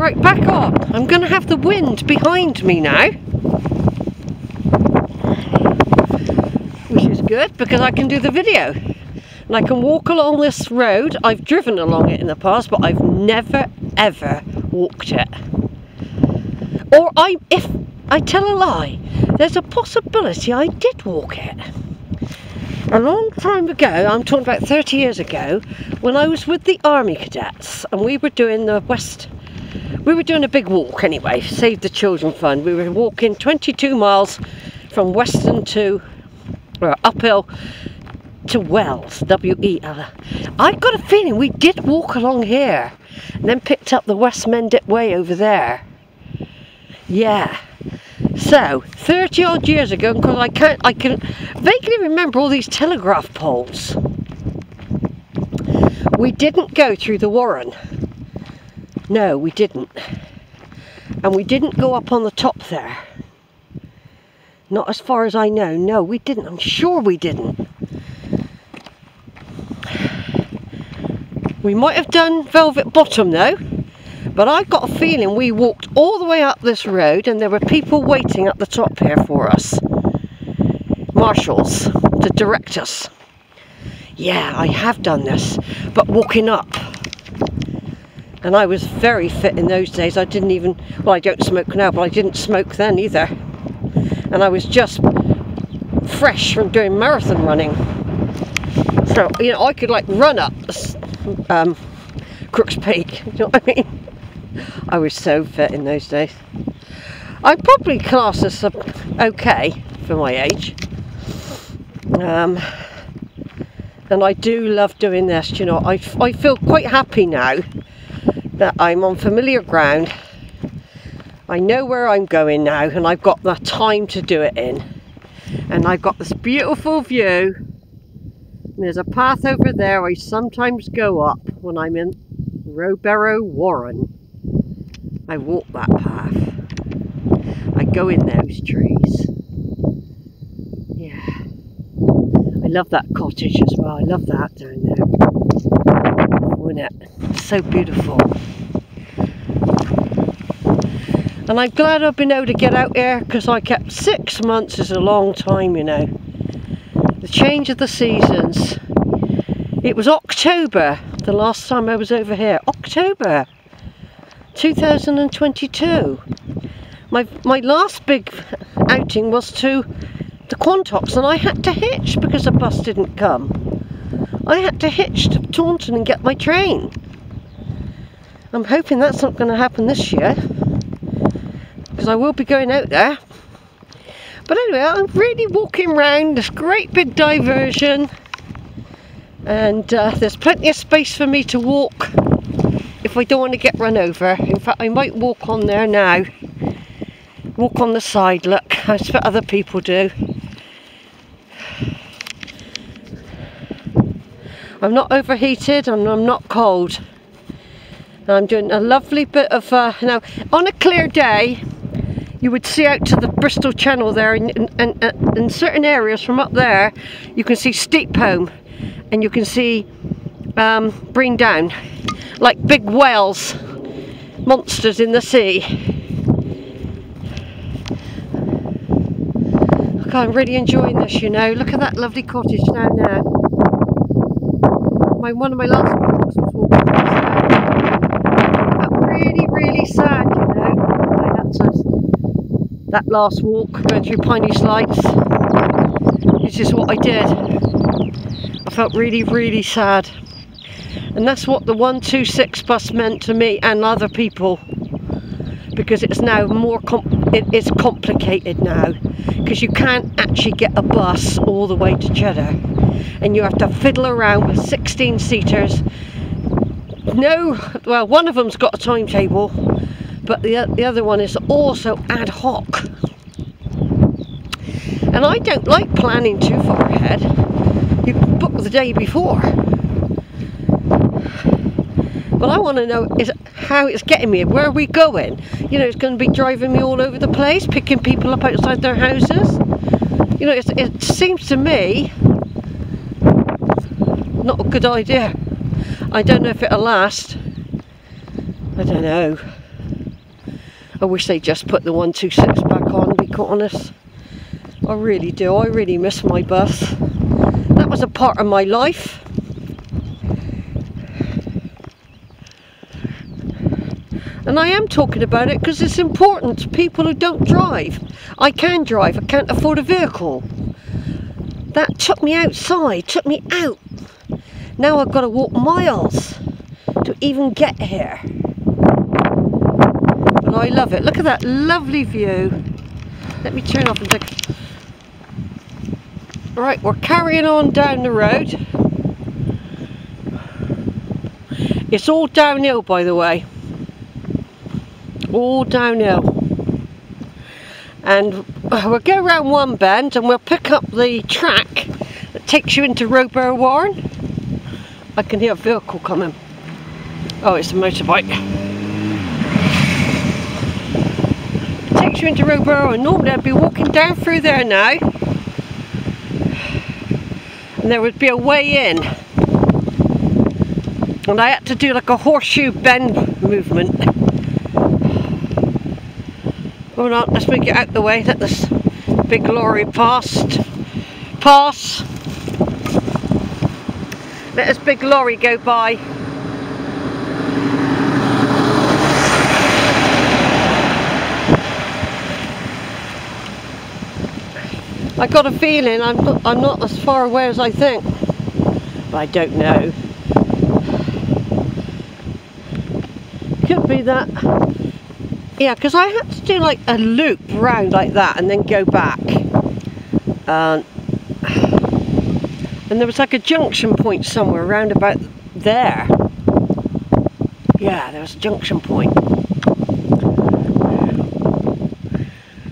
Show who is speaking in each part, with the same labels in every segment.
Speaker 1: Right, back on. I'm going to have the wind behind me now. Which is good because I can do the video. And I can walk along this road. I've driven along it in the past, but I've never ever walked it. Or I if I tell a lie, there's a possibility I did walk it. A long time ago, I'm talking about 30 years ago, when I was with the Army Cadets and we were doing the West we were doing a big walk anyway, Save the Children Fund. We were walking 22 miles from Weston to, or uphill to Wells, W-E-L. I got a feeling we did walk along here and then picked up the West Mendip Way over there. Yeah. So, 30 odd years ago, because I can't, I can vaguely remember all these telegraph poles. We didn't go through the Warren. No, we didn't. And we didn't go up on the top there. Not as far as I know. No, we didn't. I'm sure we didn't. We might have done Velvet Bottom though. But I've got a feeling we walked all the way up this road and there were people waiting at the top here for us. Marshals to direct us. Yeah, I have done this, but walking up and I was very fit in those days. I didn't even, well, I don't smoke now, but I didn't smoke then either. And I was just fresh from doing marathon running. So, you know, I could like run up um, Crooks Peak, you know what I mean? I was so fit in those days. I'd probably class as okay for my age. Um, and I do love doing this, you know, I, I feel quite happy now that I'm on familiar ground. I know where I'm going now and I've got the time to do it in. And I've got this beautiful view. there's a path over there I sometimes go up when I'm in Rowberrow Warren. I walk that path. I go in those trees. Yeah. I love that cottage as well. I love that down there. Isn't it? So beautiful. And I'm glad I've been able to get out here because I kept six months is a long time, you know. The change of the seasons. It was October the last time I was over here. October 2022. My, my last big outing was to the Quantocks and I had to hitch because the bus didn't come. I had to hitch to Taunton and get my train. I'm hoping that's not going to happen this year because I will be going out there. But anyway, I'm really walking around this great big diversion and uh, there's plenty of space for me to walk if I don't want to get run over. In fact, I might walk on there now. Walk on the side, look, that's what other people do. I'm not overheated and I'm not cold. I'm doing a lovely bit of, uh, now on a clear day, you would see out to the Bristol Channel there and in, in, certain areas from up there you can see Steep Holm and you can see um, Brean Down like big whales monsters in the sea. Look, I'm really enjoying this you know. Look at that lovely cottage down there my one of my last walks was walking really really sad you know had to that last walk going through Piney Slides. This is what I did. I felt really, really sad. And that's what the 126 bus meant to me and other people. Because it's now more, it is complicated now. Because you can't actually get a bus all the way to Cheddar. And you have to fiddle around with 16 seaters. No, well one of them's got a timetable but the, the other one is also ad hoc. And I don't like planning too far ahead. You book the day before. But I want to know is how it's getting me. Where are we going? You know, it's going to be driving me all over the place, picking people up outside their houses. You know, it seems to me not a good idea. I don't know if it'll last. I don't know. I wish they just put the 126 back on, be quite honest. I really do. I really miss my bus. That was a part of my life. And I am talking about it because it's important to people who don't drive. I can drive, I can't afford a vehicle. That took me outside, took me out. Now I've got to walk miles to even get here. But I love it. Look at that lovely view. Let me turn off and take... Right, we're carrying on down the road. It's all downhill, by the way. All downhill. And we'll go around one bend and we'll pick up the track that takes you into Rowberrow Warren. I can hear a vehicle coming. Oh, it's a motorbike. It takes you into Rowberrow and normally I'd be walking down through there now. And there would be a way in. And I had to do like a horseshoe bend movement. Hold on, let's make it out the way. Let this big lorry past. Pass. Let this big lorry go by. I got a feeling I'm not, I'm not as far away as I think. But I don't know. Could be that. Yeah, because I had to do like a loop round like that and then go back. Uh, and there was like a junction point somewhere around about there. Yeah, there was a junction point.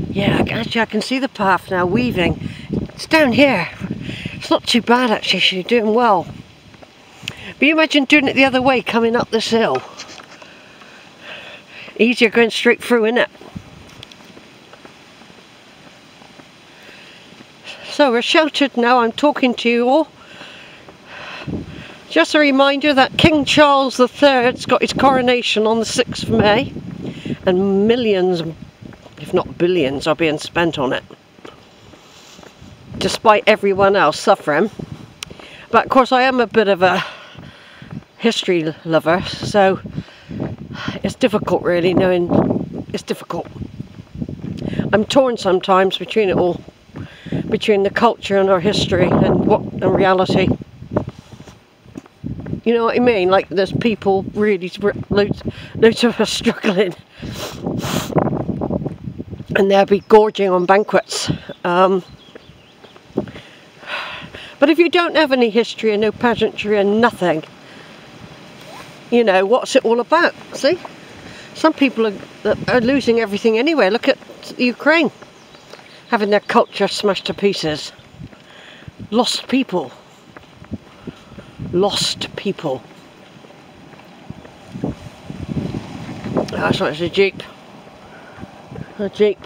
Speaker 1: Yeah, actually I can see the path now weaving. It's down here. It's not too bad actually, she's doing well. But you imagine doing it the other way, coming up this hill. Easier going straight through, isn't it? So we're sheltered now, I'm talking to you all. Just a reminder that King Charles III's got his coronation on the 6th of May and millions if not billions, are being spent on it. Despite everyone else suffering. But of course I am a bit of a history lover, so it's difficult really knowing, it's difficult. I'm torn sometimes between it all, between the culture and our history and what and reality. You know what I mean? Like there's people really, loads, loads of us struggling and they'll be gorging on banquets. Um, but if you don't have any history and no pageantry and nothing, you know, what's it all about? See? Some people are, are losing everything anyway. Look at Ukraine, having their culture smashed to pieces. Lost people. Lost people. That's not a jeep a jeep.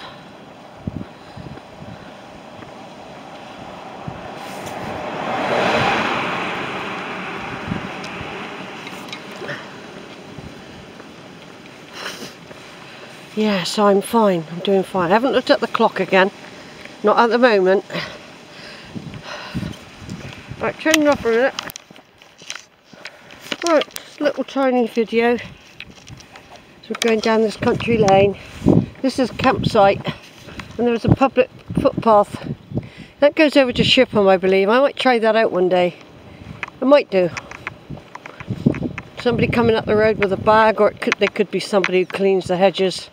Speaker 1: Yeah, so I'm fine. I'm doing fine. I haven't looked at the clock again. Not at the moment. Right, turning off a minute. Right, little tiny video. So we're going down this country lane. This is campsite and there's a public footpath. That goes over to Shipham I believe. I might try that out one day. I might do. Somebody coming up the road with a bag or could, there could be somebody who cleans the hedges.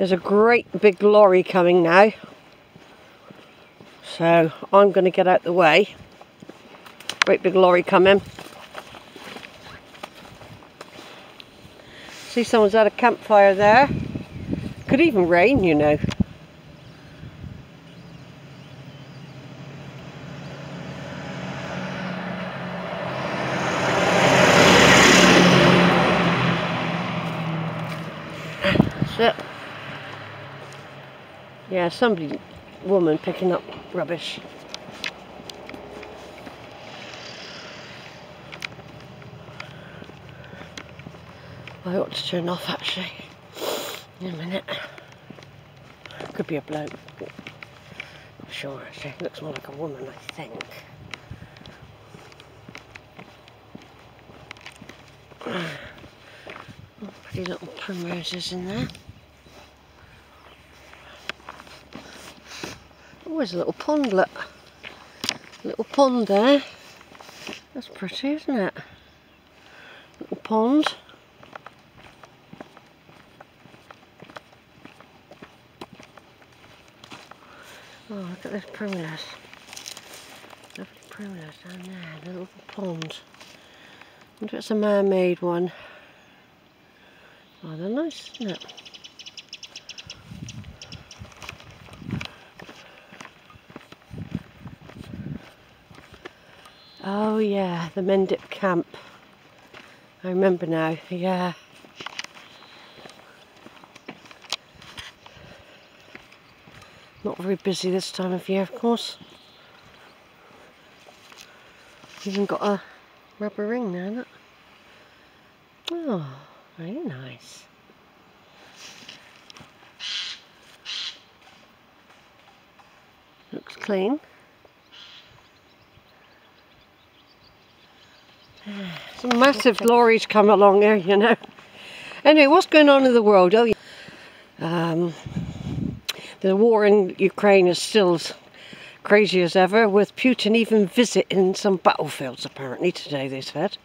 Speaker 1: There's a great big lorry coming now. So I'm going to get out the way. Great big lorry coming. See someone's had a campfire there. Could even rain, you know. So, yeah, somebody, woman picking up rubbish. I ought to turn off actually in a minute. Could be a bloke. Not sure actually. Looks more like a woman I think. Pretty little primroses in there. There's a little pond, look. Little pond there. That's pretty, isn't it? Little pond. Oh, look at this primulas. Lovely primulas down there, the little pond. I wonder if it's a man-made one. Oh, they're nice, isn't it? Oh yeah, the Mendip camp. I remember now, yeah. Not very busy this time of year, of course. Even got a rubber ring there, look. Oh, very nice. Looks clean. Some massive lorries come along there, you know. Anyway, what's going on in the world? Oh, um, the war in Ukraine is still as crazy as ever, with Putin even visiting some battlefields apparently today, they said,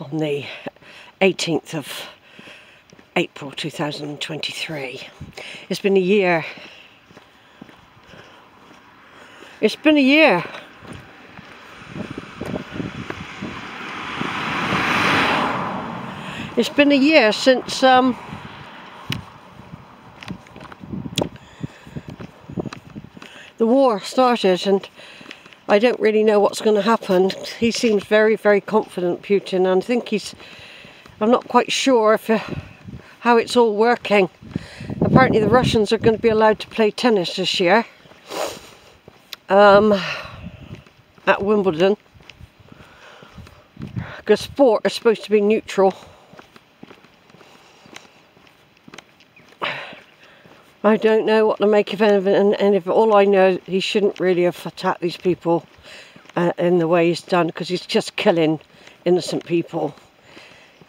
Speaker 1: on the 18th of April 2023. It's been a year. It's been a year. It's been a year since um, the war started and I don't really know what's going to happen. He seems very, very confident, Putin, and I think he's, I'm not quite sure if uh, how it's all working. Apparently the Russians are going to be allowed to play tennis this year um, at Wimbledon because sport is supposed to be neutral. I don't know what to make of it, and, and if all I know, he shouldn't really have attacked these people uh, in the way he's done, because he's just killing innocent people.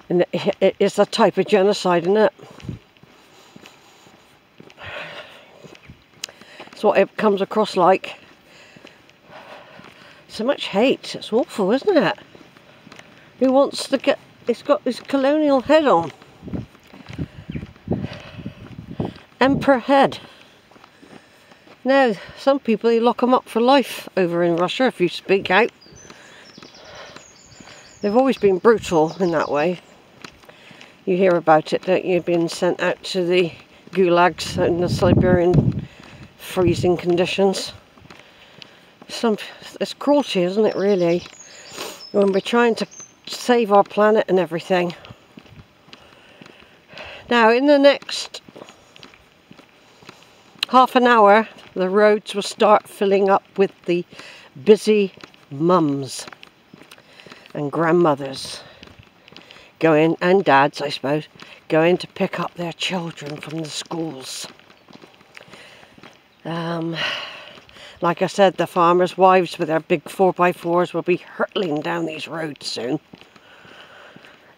Speaker 1: And it, it's a type of genocide, isn't it? It's what it comes across like. So much hate, it's awful, isn't it? Who wants to get, it's got this colonial head on. Emperor head. Now, some people, they lock them up for life over in Russia if you speak out. They've always been brutal in that way. You hear about it, don't you, being sent out to the gulags in the Siberian freezing conditions. Some, it's cruelty, isn't it, really? When we're trying to save our planet and everything. Now, in the next half an hour, the roads will start filling up with the busy mums and grandmothers going, and dads, I suppose, going to pick up their children from the schools. Um, like I said, the farmers' wives with their big 4x4s will be hurtling down these roads soon.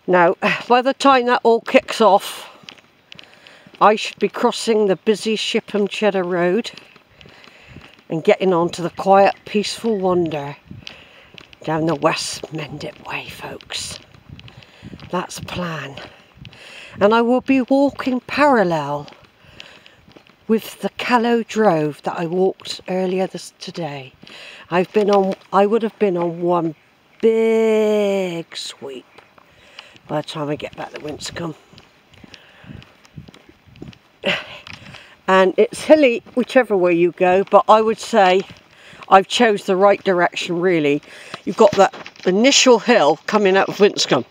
Speaker 1: Now, by the time that all kicks off, I should be crossing the busy Shipham Cheddar Road and getting on to the quiet, peaceful wander down the West Mendip Way, folks. That's the plan. And I will be walking parallel with the Callow Drove that I walked earlier this today. I've been on, I would have been on one big sweep by the time I get back to Winscombe. And it's hilly whichever way you go but I would say I've chose the right direction really. You've got that initial hill coming out of Winscombe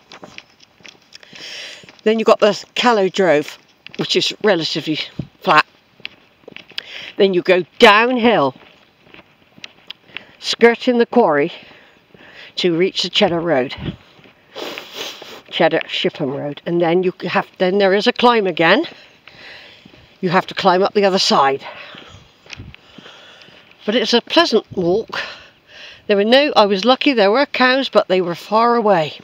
Speaker 1: then you've got the Callow Drove which is relatively flat. Then you go downhill skirting the quarry to reach the Cheddar Road Cheddar Shipham Road, and then you have then there is a climb again. You have to climb up the other side, but it's a pleasant walk. There were no, I was lucky. There were cows, but they were far away,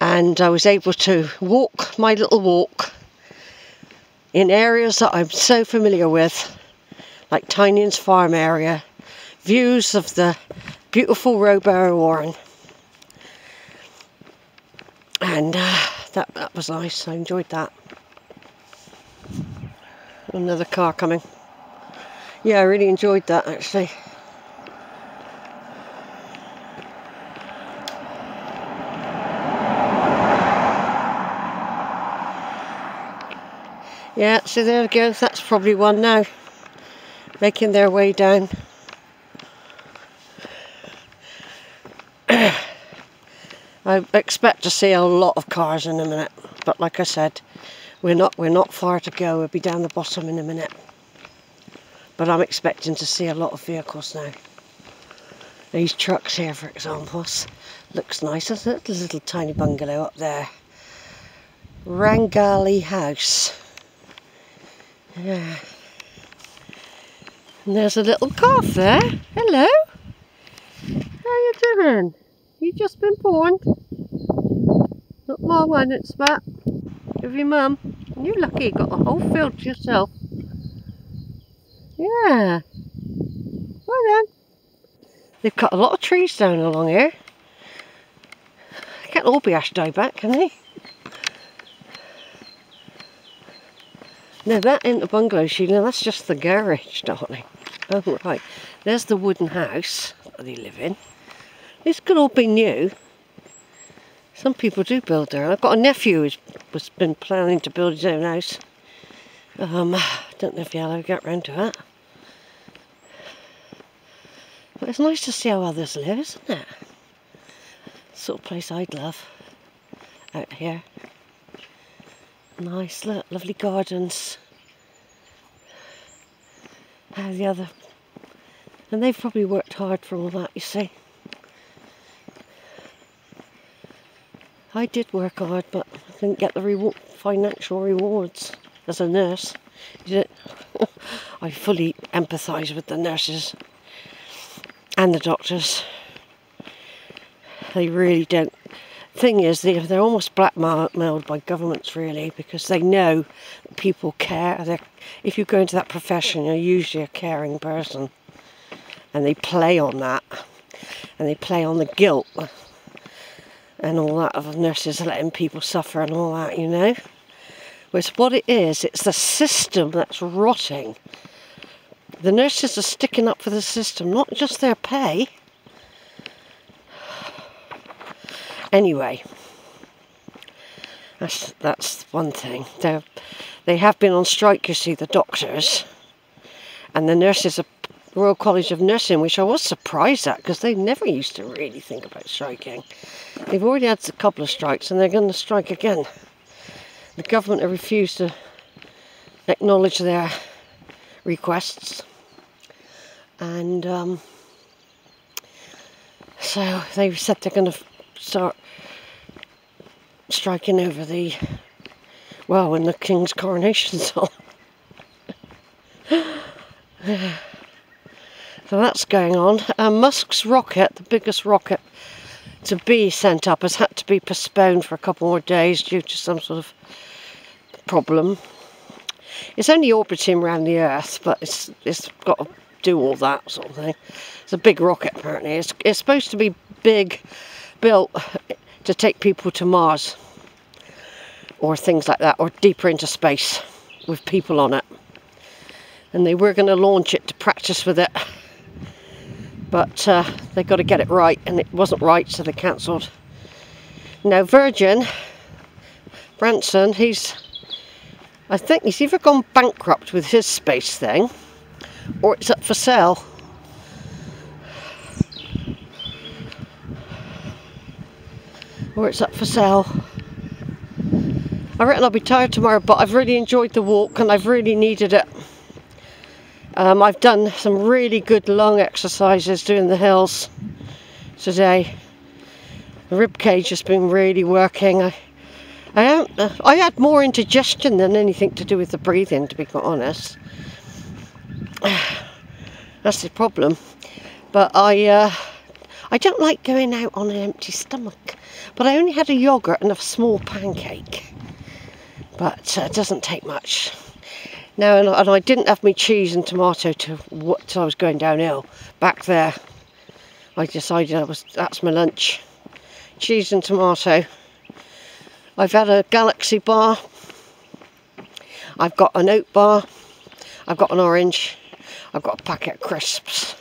Speaker 1: and I was able to walk my little walk in areas that I'm so familiar with, like Tynings farm area, views of the beautiful Rowberrow Warren. And uh, that, that was nice, I enjoyed that. Another car coming. Yeah, I really enjoyed that actually. Yeah, so there we go, that's probably one now. Making their way down. I expect to see a lot of cars in a minute, but like I said, we're not we're not far to go. We'll be down the bottom in a minute. But I'm expecting to see a lot of vehicles now. These trucks here, for example, looks nice. There's a little tiny bungalow up there. Rangali House. Yeah. And there's a little calf there. Hello. How you doing? You just been born? Not long one it's that. With your mum. You're lucky you got a whole field to yourself. Yeah. Well then. They've cut a lot of trees down along here. They can't all be ash dieback, can they? Now that ain't the bungalow, Sheila. That's just the garage, darling. Oh, right. There's the wooden house that they live in. This could all be new. Some people do build there. I've got a nephew who's was been planning to build his own house. Um, don't know if he'll ever get round to that. But it's nice to see how others live, isn't it? Sort of place I'd love out here. Nice, look, lovely gardens. How the other... And they've probably worked hard for all that, you see. I did work hard, but I didn't get the reward, financial rewards as a nurse. I fully empathise with the nurses and the doctors. They really don't thing is, they, they're almost blackmailed by governments, really, because they know people care. They're, if you go into that profession, you're usually a caring person. And they play on that. And they play on the guilt and all that of nurses letting people suffer and all that, you know. Whereas what it is, it's the system that's rotting. The nurses are sticking up for the system, not just their pay. Anyway, that's that's one thing. They they have been on strike. You see, the doctors and the nurses at Royal College of Nursing, which I was surprised at because they never used to really think about striking. They've already had a couple of strikes and they're going to strike again. The government have refused to acknowledge their requests, and um, so they've said they're going to start striking over the, well, when the King's coronation's on. so that's going on. Uh, Musk's rocket, the biggest rocket to be sent up, has had to be postponed for a couple more days due to some sort of problem. It's only orbiting around the Earth, but it's it's got to do all that sort of thing. It's a big rocket apparently. It's, it's supposed to be big, built to take people to Mars or things like that, or deeper into space with people on it. And they were going to launch it to practice with it, but uh, they got to get it right, and it wasn't right, so they cancelled. Now, Virgin, Branson, he's, I think he's either gone bankrupt with his space thing, or it's up for sale. Or it's up for sale. I reckon I'll be tired tomorrow, but I've really enjoyed the walk and I've really needed it. Um, I've done some really good long exercises doing the hills today. The rib cage has been really working. I, I, uh, I had more indigestion than anything to do with the breathing, to be quite honest. That's the problem. But I, uh, I don't like going out on an empty stomach. But I only had a yogurt and a small pancake. But uh, it doesn't take much. Now, and, and I didn't have my cheese and tomato to what I was going downhill. Back there, I decided I was that's my lunch. Cheese and tomato. I've had a galaxy bar. I've got an oat bar. I've got an orange. I've got a packet of crisps.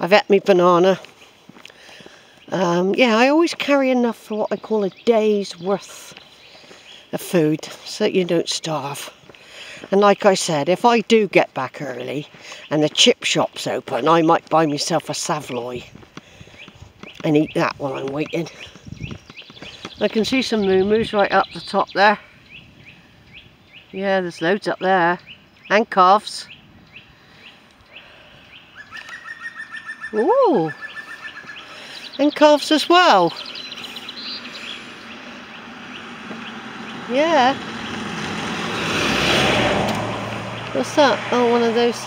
Speaker 1: I've ate my banana. Um, yeah, I always carry enough for what I call a day's worth of food so that you don't starve. And like I said, if I do get back early and the chip shop's open, I might buy myself a saveloy and eat that while I'm waiting. I can see some moo right up the top there. Yeah, there's loads up there. And calves. Ooh. And calves as well. Yeah. What's that? Oh, one of those.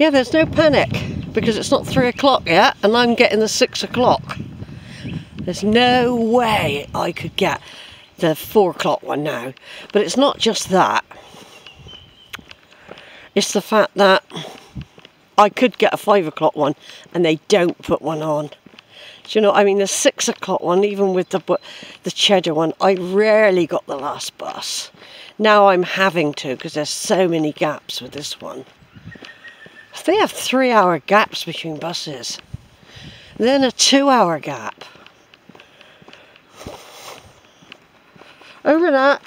Speaker 1: Yeah, there's no panic because it's not three o'clock yet and I'm getting the six o'clock. There's no way I could get the four o'clock one now. But it's not just that. It's the fact that I could get a five o'clock one and they don't put one on. Do you know, I mean, the six o'clock one, even with the the cheddar one, I rarely got the last bus. Now I'm having to because there's so many gaps with this one. They have three hour gaps between buses, then a two hour gap. Over that.